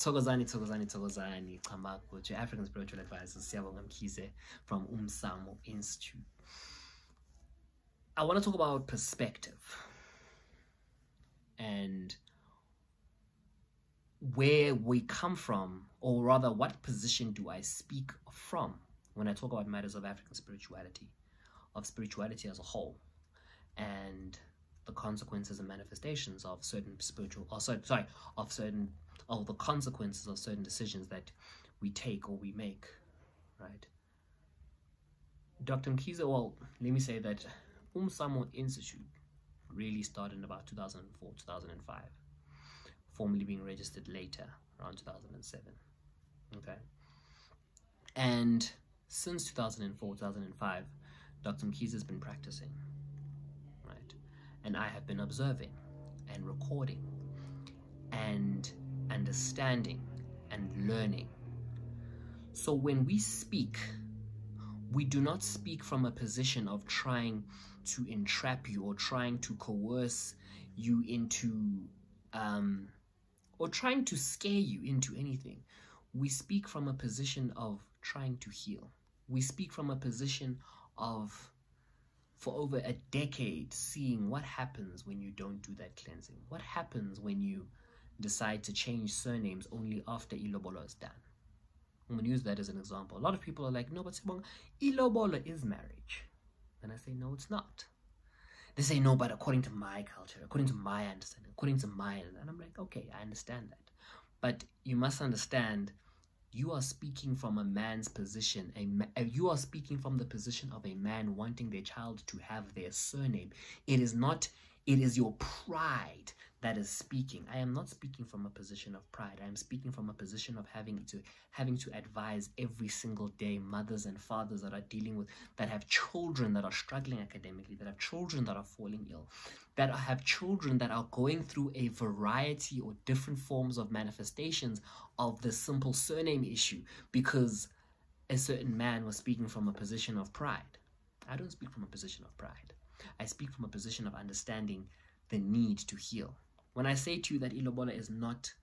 Thokozani, Thokozani, Thokozani, Camagu, to African Spiritual Advisors, Siyabonga Mkhize from Umsamo Institute. I want to talk about perspective and where we come from, or rather, what position do I speak from when I talk about matters of African spirituality, of spirituality as a whole, and the consequences and manifestations of certain spiritual, or sorry of certain, of the consequences of certain decisions that we take or we make, right? Dr. Mkhize, well, let me say that Umsamo Institute really started in about 2004, 2005 formally being registered later, around 2007. Okay. And since 2004, 2005, Dr. Mkhize has been practicing, right? And I have been observing and recording and understanding and learning. So when we speak, we do not speak from a position of trying to entrap you or trying to coerce you into um, or trying to scare you into anything. We speak from a position of trying to heal. We speak from a position of, for over a decade, seeing what happens when you don't do that cleansing. What happens when you decide to change surnames only after Ilobolo is done. I'm going to use that as an example. A lot of people are like, no, but Sibong, Ilobolo is marriage. And I say, no, it's not. They say, no, but according to my culture, according to my understanding, according to my, and I'm like, okay, I understand that. But you must understand, you are speaking from a man's position. A, uh, you are speaking from the position of a man wanting their child to have their surname. It is not, it is your pride that is speaking. I am not speaking from a position of pride. I am speaking from a position of having to having to advise every single day mothers and fathers that are dealing with that have children that are struggling academically, that have children that are falling ill, that have children that are going through a variety or different forms of manifestations of the simple surname issue because a certain man was speaking from a position of pride. I don't speak from a position of pride. I speak from a position of understanding the need to heal. When I say to you that ilobola is not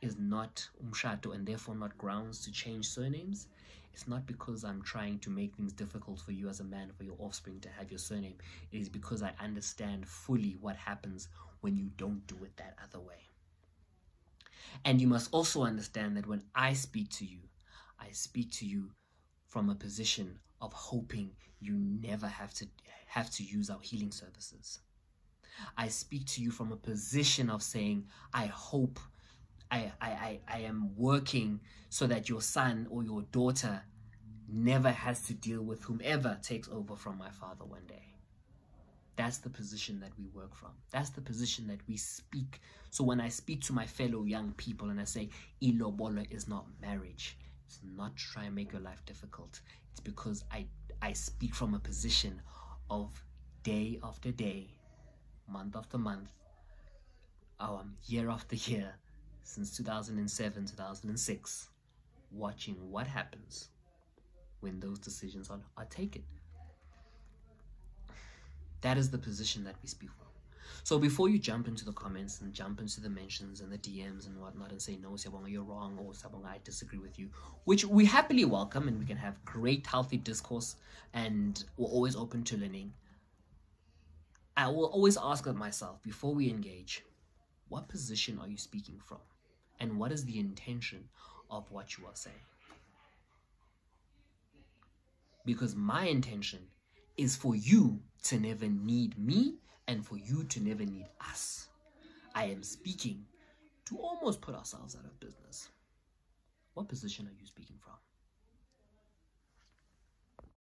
is not umshato and therefore not grounds to change surnames, it's not because I'm trying to make things difficult for you as a man, for your offspring to have your surname. It is because I understand fully what happens when you don't do it that other way. And you must also understand that when I speak to you, I speak to you from a position of hoping you never have to have to use our healing services. I speak to you from a position of saying, I hope I, I, I, I am working so that your son or your daughter never has to deal with whomever takes over from my father one day. That's the position that we work from. That's the position that we speak. So when I speak to my fellow young people and I say, Ilobola is not marriage, it's not try and make your life difficult. It's because I, I speak from a position of day after day, month after month, um, year after year, since 2007, 2006, watching what happens when those decisions are, are taken. That is the position that we speak from. So before you jump into the comments and jump into the mentions and the DMs and whatnot and say, no, Siyabonga, you're wrong, or Siyabonga, I disagree with you, which we happily welcome and we can have great, healthy discourse and we're always open to learning. I will always ask myself before we engage, what position are you speaking from? And what is the intention of what you are saying? Because my intention is for you to never need me and for you to never need us. I am speaking to almost put ourselves out of business. What position are you speaking from?